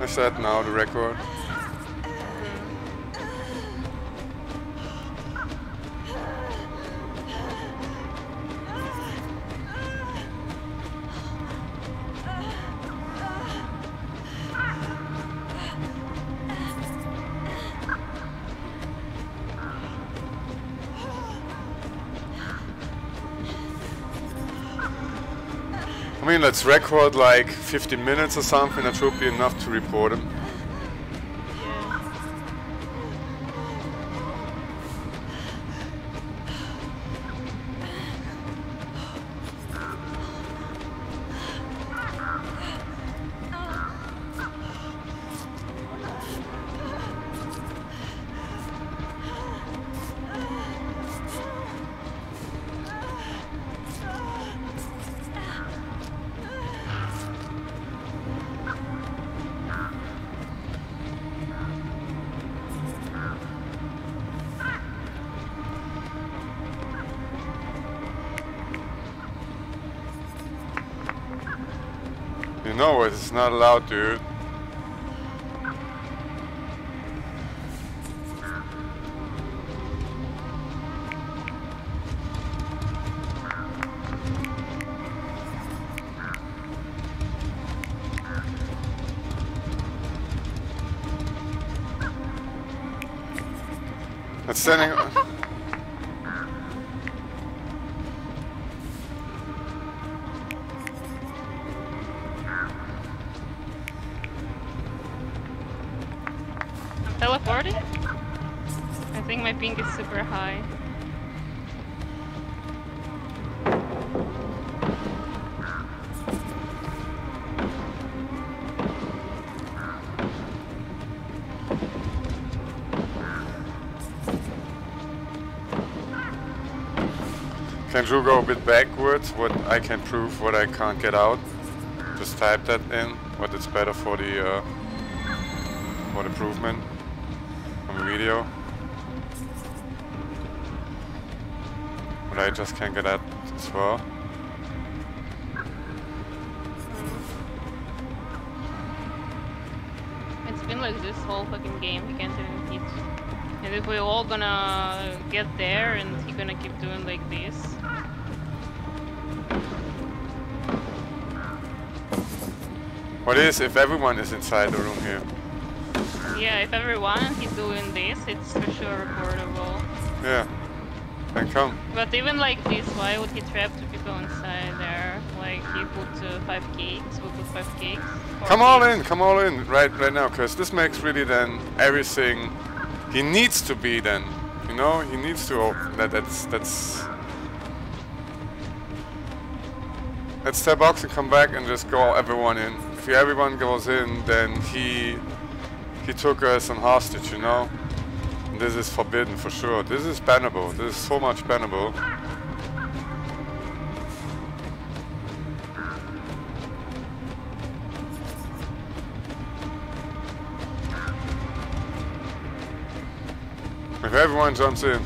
I said now the record. I mean, let's record like 15 minutes or something. That should be enough to report him. It, it's not allowed, dude. It's sending. teleported? I think my ping is super high. Can you go a bit backwards? What I can prove, what I can't get out. Just type that in. What is better for the uh, for the improvement the video. But I just can't get that as well. It's been like this whole fucking game, he can't even hit. And if we're all gonna get there and he gonna keep doing like this. What is if everyone is inside the room here? Yeah, if everyone he's doing this, it's for sure reportable. Yeah. Then come. But even like this, why would he trap two people inside there? Like he put uh, five cakes, we put five cakes. Come all cakes. in, come all in right right now, cause this makes really then everything he needs to be then. You know, he needs to open that that's that's Let's step box and come back and just go everyone in. If everyone goes in, then he he took uh, us on hostage, you know. This is forbidden for sure. This is bannable. This is so much bannable. If everyone jumps in.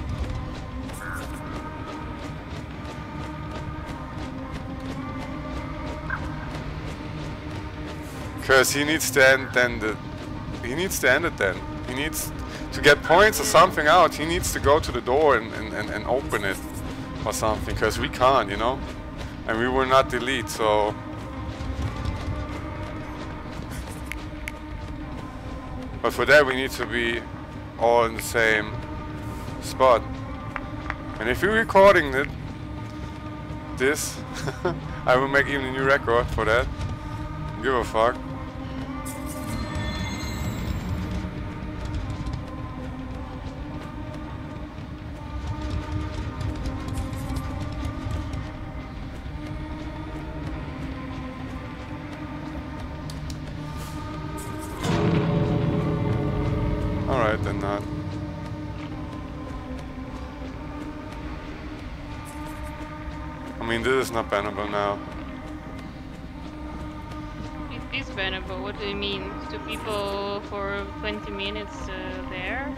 Because he needs to end then the he needs to end it then. He needs to get points or something out. He needs to go to the door and, and, and, open it or something because we can't, you know? And we will not delete, so But for that we need to be all in the same spot. And if you're recording it, this, I will make even a new record for that. Give a fuck. Then not. I mean, this is not bannable now. It is bannable. What do you mean? Two people for 20 minutes uh, there?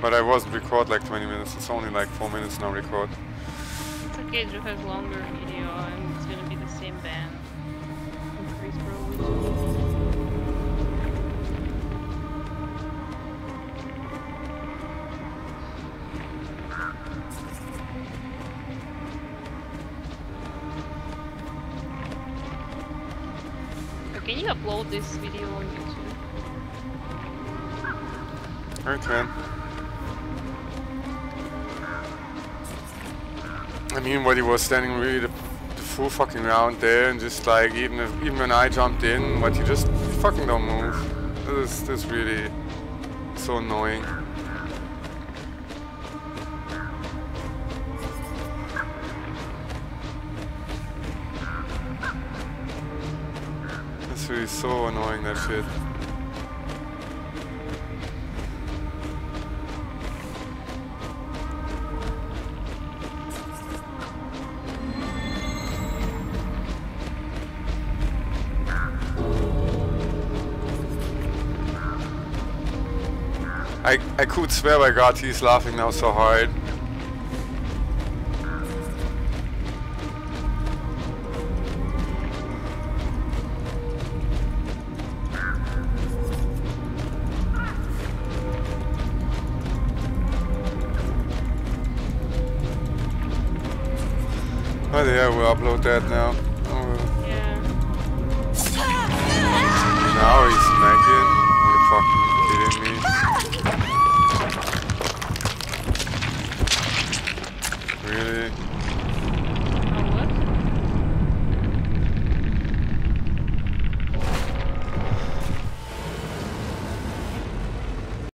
But I wasn't record like 20 minutes. It's only like 4 minutes now record. It's okay, Drew has longer video and it's gonna be the same ban. Increase probably. Can you upload this video on YouTube? I can. I mean, what he was standing really the, the full fucking round there, and just like even if even when I jumped in, what he just fucking don't move. This this is really so annoying. It's so annoying that shit. I, I could swear by God he's laughing now so hard. But yeah, we'll upload that now. Oh. Yeah. Now he's naked. You fucking kidding me. Really?